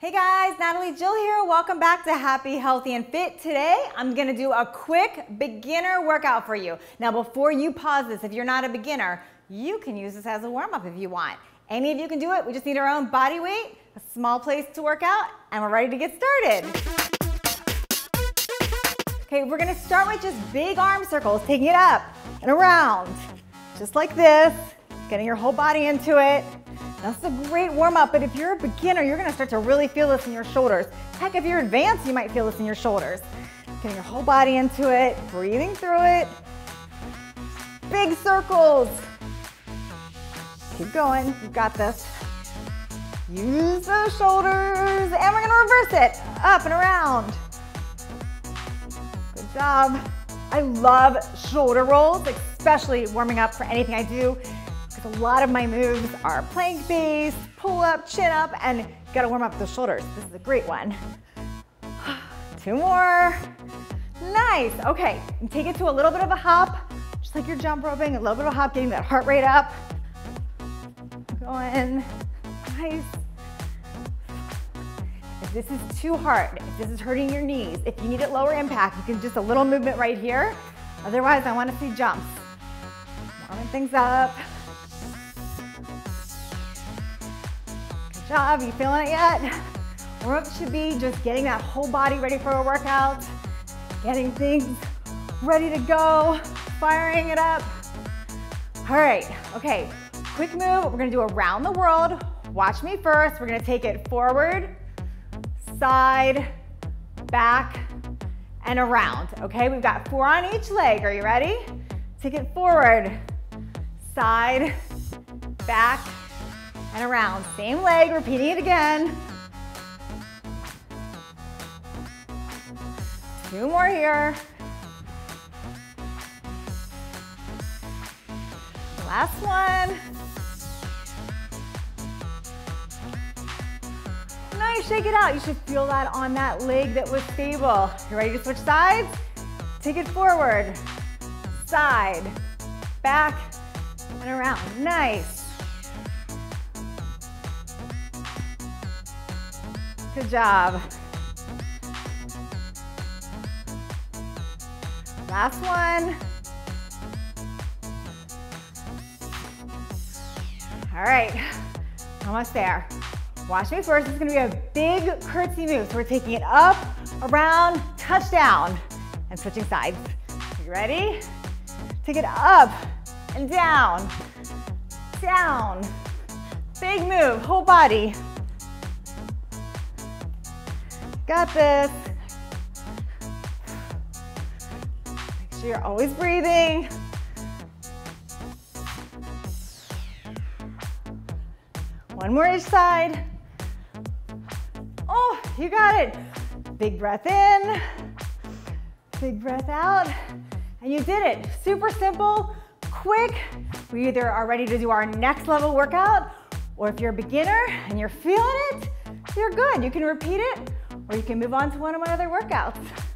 Hey guys, Natalie Jill here. Welcome back to Happy, Healthy, and Fit. Today, I'm gonna do a quick beginner workout for you. Now, before you pause this, if you're not a beginner, you can use this as a warm up if you want. Any of you can do it. We just need our own body weight, a small place to work out, and we're ready to get started. Okay, we're gonna start with just big arm circles, taking it up and around, just like this, getting your whole body into it. That's a great warm up, but if you're a beginner, you're gonna start to really feel this in your shoulders. Heck, if you're advanced, you might feel this in your shoulders. Getting your whole body into it, breathing through it. Big circles. Keep going, you got this. Use those shoulders, and we're gonna reverse it, up and around. Good job. I love shoulder rolls, especially warming up for anything I do a lot of my moves are plank base, pull up, chin up, and gotta warm up the shoulders. This is a great one. Two more. Nice, okay. Take it to a little bit of a hop, just like you're jump roping, a little bit of a hop, getting that heart rate up. Going, nice. If this is too hard, if this is hurting your knees, if you need it lower impact, you can just a little movement right here. Otherwise, I wanna see jumps. Warming things up. Job. You feeling it yet? Warm up should be just getting that whole body ready for a workout, getting things ready to go, firing it up. All right, okay, quick move. We're gonna do around the world. Watch me first. We're gonna take it forward, side, back, and around. Okay, we've got four on each leg. Are you ready? Take it forward, side, back, and around. Same leg, repeating it again. Two more here. Last one. Nice, shake it out. You should feel that on that leg that was stable. You ready to switch sides? Take it forward, side, back, and around. Nice. Good job. Last one. All right, almost there. Watch me first. it's gonna be a big curtsy move. So we're taking it up, around, touchdown, and switching sides. You ready? Take it up and down, down. Big move, whole body. Got this. Make sure you're always breathing. One more each side. Oh, you got it. Big breath in, big breath out, and you did it. Super simple, quick. We either are ready to do our next level workout, or if you're a beginner and you're feeling it, you're good. You can repeat it or you can move on to one of my other workouts.